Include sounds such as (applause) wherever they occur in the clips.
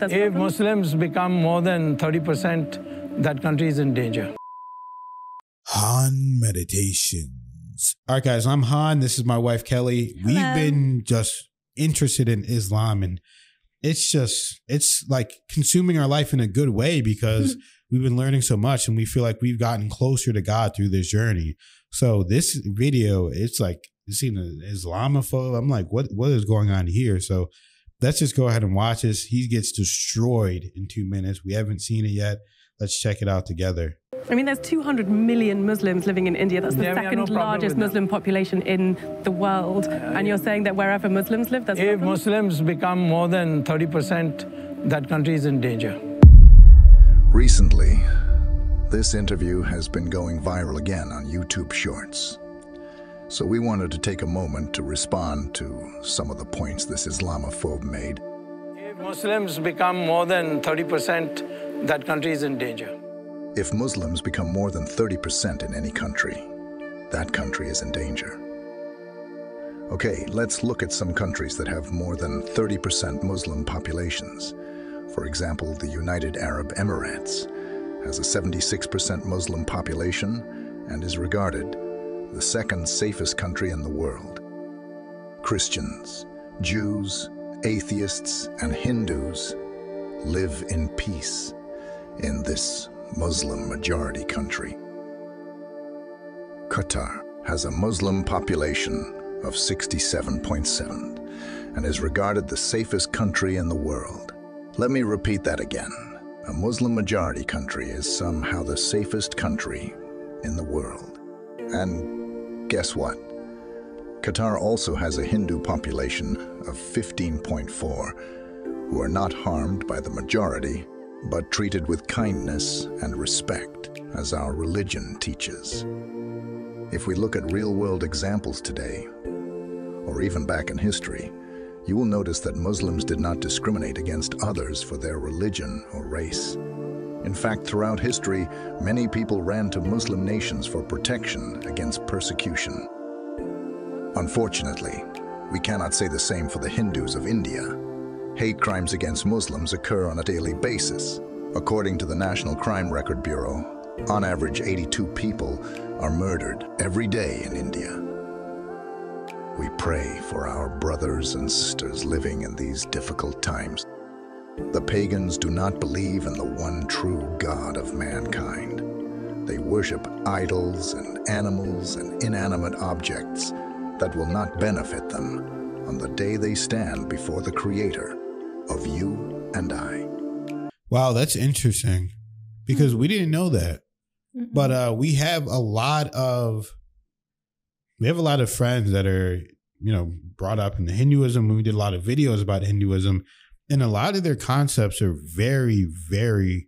that's If Muslims? Muslims become more than 30%, that country is in danger. Han Meditations. All right, guys, I'm Han. This is my wife, Kelly. We've been just interested in Islam, and it's just, it's like consuming our life in a good way because (laughs) we've been learning so much and we feel like we've gotten closer to God through this journey. So, this video, it's like, you seen an Islamophobe. I'm like, what, what is going on here? So, let's just go ahead and watch this. He gets destroyed in two minutes. We haven't seen it yet. Let's check it out together. I mean, there's 200 million Muslims living in India. That's the Yeah, we have no second largest. Muslim population in the world. and you're saying that wherever Muslims live, there's If problems? Muslims become more than 30%, that country is in danger. Recently, this interview has been going viral again on YouTube Shorts. So we wanted to take a moment to respond to some of the points this Islamophobe made. If Muslims become more than 30%, that country is in danger. If Muslims become more than 30% in any country, that country is in danger. Okay, let's look at some countries that have more than 30% Muslim populations. For example, the United Arab Emirates has a 76% Muslim population and is regarded the second safest country in the world. Christians, Jews, atheists, and Hindus live in peace in this Muslim majority country. Qatar has a Muslim population of 67.7 and is regarded the safest country in the world. Let me repeat that again. A Muslim majority country is somehow the safest country in the world. And guess what? Qatar also has a Hindu population of 15.4 who are not harmed by the majority but treated with kindness and respect as our religion teaches. If we look at real-world examples today, or even back in history, you will notice that Muslims did not discriminate against others for their religion or race. In fact, throughout history, many people ran to Muslim nations for protection against persecution. Unfortunately, we cannot say the same for the Hindus of India. Hate crimes against Muslims occur on a daily basis. According to the National Crime Record Bureau, on average 82 people are murdered every day in India. We pray for our brothers and sisters living in these difficult times. The pagans do not believe in the one true God of mankind. They worship idols and animals and inanimate objects that will not benefit them on the day they stand before the Creator of you and I. Wow, that's interesting because we didn't know that. But uh we have a lot of we have a lot of friends that are, you know, brought up in the Hinduism. We did a lot of videos about Hinduism, and a lot of their concepts are very, very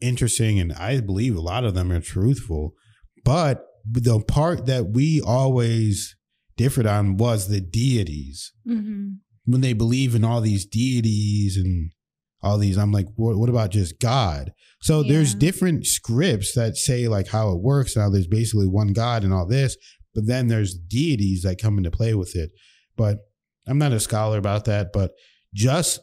interesting. And I believe a lot of them are truthful. But the part that we always differed on was the deities Mm-hmm. when they believe in all these deities and all these i'm like what, what about just god so there's different scripts that say like how it works how there's basically one god and all this but then there's deities that come into play with it but i'm not a scholar about that but just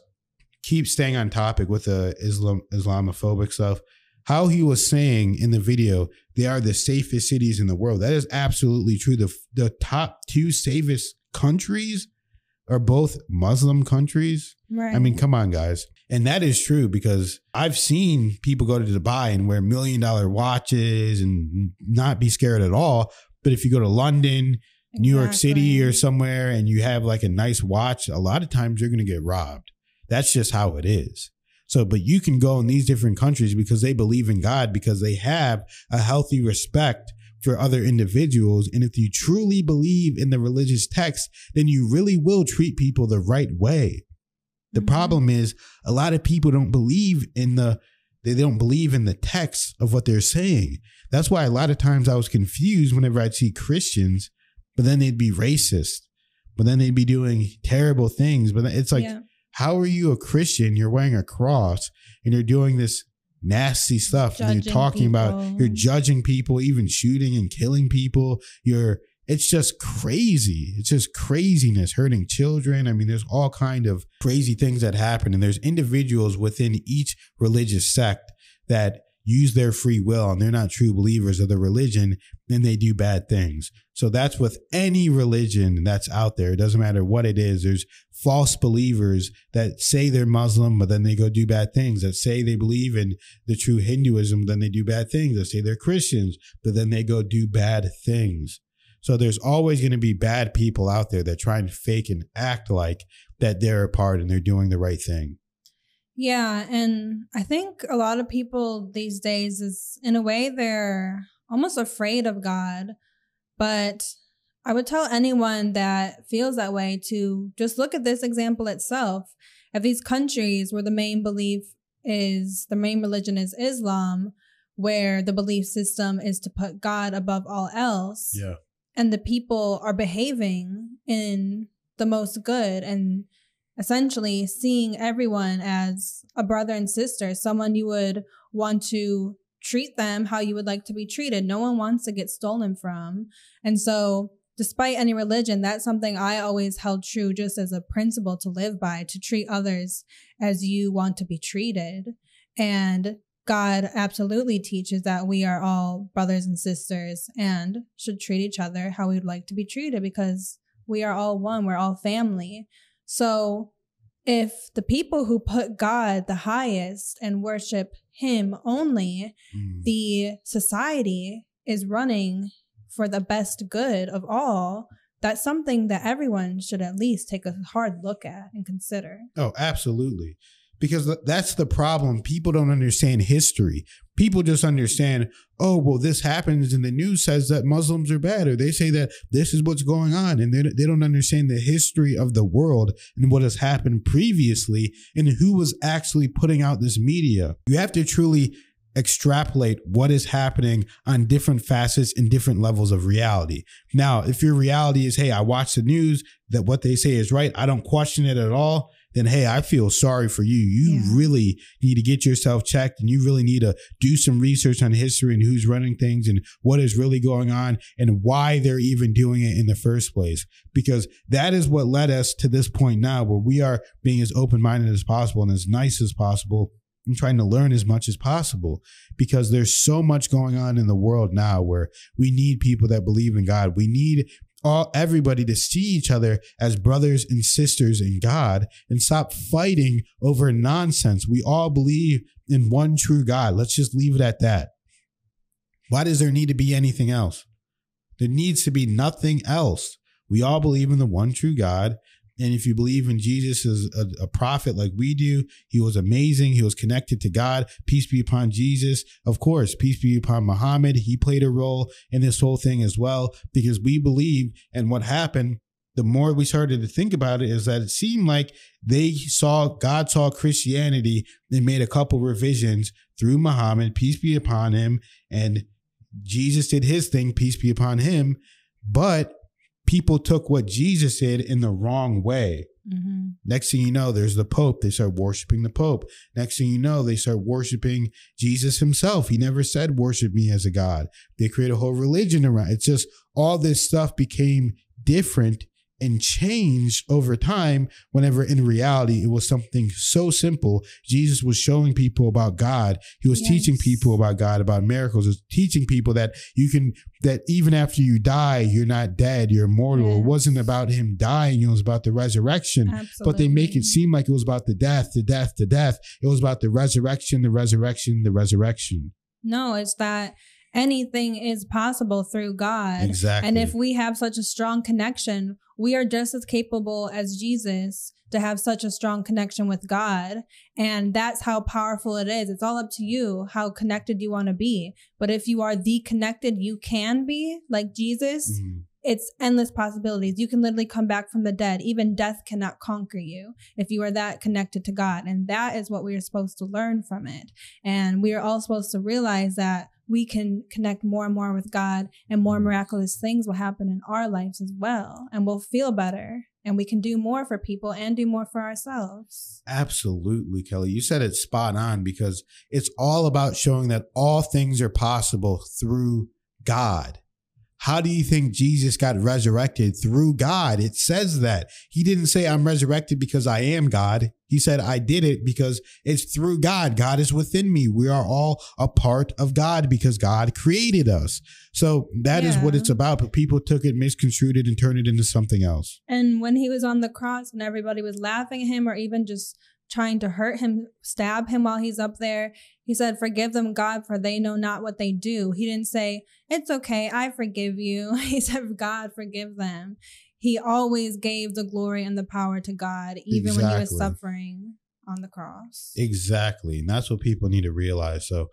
keep staying on topic with the islam islamophobic stuff how he was saying in the video they are the safest cities in the world that is absolutely true the the top two safest countries are both Muslim countries. Right. I mean, come on, guys. And that is true because I've seen people go to Dubai and wear million dollar watches and not be scared at all. But if you go to London, New York City, or somewhere and you have like a nice watch, a lot of times you're going to get robbed. That's just how it is. So, but you can go in these different countries because they believe in God, because they have a healthy respect for other individuals. And if you truly believe in the religious text, then you really will treat people the right way. The Mhm. problem is a lot of people don't believe in the they don't believe in the text of what they're saying. That's why a lot of times I was confused whenever I'd see Christians, but then they'd be racist, but then they'd be doing terrible things. But it's like, Yeah. How are you a Christian? You're wearing a cross and you're doing this nasty stuff and you're Judging talking about you're judging people, even shooting and killing people. You're it's just crazy. It's just craziness, hurting children. I mean, there's all kind of crazy things that happen, and there's individuals within each religious sect that use their free will and they're not true believers of the religion, then they do bad things. So that's with any religion that's out there. It doesn't matter what it is. There's false believers that say they're Muslim, but then they go do bad things, that say they believe in the true Hinduism, then they do bad things, that say they're Christians, but then they go do bad things. So there's always going to be bad people out there that try and fake and act like that they're a part and they're doing the right thing. Yeah, and I think a lot of people these days is in a way they're almost afraid of God, but I would tell anyone that feels that way to just look at this example itself. If these countries where the main belief is the main religion is Islam, where the belief system is to put God above all else. Yeah and the people are behaving in the most good and essentially seeing everyone as a brother and sister, someone you would want to treat them how you would like to be treated. No one wants to get stolen from. And so, despite any religion, that's something I always held true just as a principle to live by to treat others as you want to be treated. And God absolutely teaches that we are all brothers and sisters and should treat each other how we would like to be treated because we are all one, we're all family. So if the people who put God the highest and worship Him only, mm. the society is running for the best good of all, that's something that everyone should at least take a hard look at and consider. Oh, absolutely because that's the problem. People don't understand history. People just understand, oh, well, this happens and the news says that Muslims are bad, or they say that this is what's going on. And they, they don't understand the history of the world and what has happened previously and who was actually putting out this media. You have to truly extrapolate what is happening on different facets and different levels of reality. Now, if your reality is, hey, I watch the news, that what they say is right, I don't question it at all, then hey, I feel sorry for you. You yeah. really need to get yourself checked and you really need to do some research on history and who's running things and what is really going on and why they're even doing it in the first place. Because that is what led us to this point now where we are being as open minded as possible and as nice as possible and trying to learn as much as possible because there's so much going on in the world now where we need people that believe in God. We need all everybody to see each other as brothers and sisters in God and stop fighting over nonsense. We all believe in one true God. Let's just leave it at that. Why does there need to be anything else? There needs to be nothing else. We all believe in the one true God and if you believe in Jesus as a, a, prophet like we do, he was amazing. He was connected to God. Peace be upon Jesus. Of course, peace be upon Muhammad. He played a role in this whole thing as well because we believe. And what happened, the more we started to think about it, is that it seemed like they saw, God saw Christianity They made a couple revisions through Muhammad, peace be upon him. And Jesus did his thing, peace be upon him. But people took what Jesus did in the wrong way. Mm-hmm. Next thing you know, there's the Pope. They start worshiping the Pope. Next thing you know, they start worshiping Jesus himself. He never said, Worship me as a God. They create a whole religion around it. It's just all this stuff became different and changed over time whenever in reality it was something so simple. Jesus was showing people about god. He was yes. teaching people about god about miracles. He was teaching people that you can that even after you die you're not dead you're immortal yes. it wasn't about him dying it was about the resurrection. Absolutely. but they make it seem like it was about the death the death the death. It was about the resurrection the resurrection the resurrection. No it's that anything is possible through God. Exactly. And if we have such a strong connection we are just as capable as Jesus to have such a strong connection with God. And that's how powerful it is. It's all up to you how connected you want to be. But if you are the connected you can be, like Jesus, mm-hmm. it's endless possibilities. You can literally come back from the dead. Even death cannot conquer you if you are that connected to God. And that is what we are supposed to learn from it. And we are all supposed to realize that we can connect more and more with God and more mm. miraculous things will happen in our lives as well. And we'll feel better and we can do more for people and do more for ourselves. Absolutely, Kelly. You said it spot on because it's all about showing that all things are possible through God. How do you think Jesus got resurrected through God? It says that. He didn't say, I'm resurrected because I am God. He said, I did it because it's through God. God is within me. We are all a part of God because God created us. So that is what it's about. But people took it, misconstrued it, and turned it into something else. And when he was on the cross and everybody was laughing at him or even just trying to hurt him, stab him while he's up there, he said, Forgive them, God, for they know not what they do. He didn't say, It's okay, I forgive you. (laughs) He said, God, forgive them. He always gave the glory and the power to God, even when he was suffering on the cross. Exactly. And that's what people need to realize. So,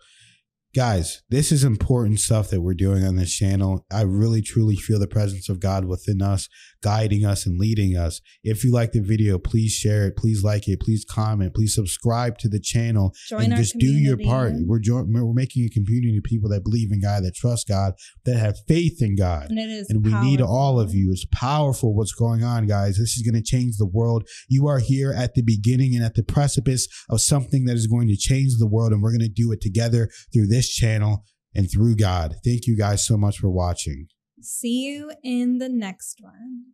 guys, this is important stuff that we're doing on this channel. I really, truly feel the presence of God within us, guiding us and leading us. If you like the video, please share it. Please like it. Please comment. Please subscribe to the channel Join and just do your part. We're, jo- we're making a community of people that believe in God, that trust God, that have faith in God. And it is And we need all of you. It's powerful what's going on, guys. This is going to change the world. You are here at the beginning and at the precipice of something that is going to change the world, and we're going to do it together through this channel and through God. Thank you guys so much for watching. See you in the next one.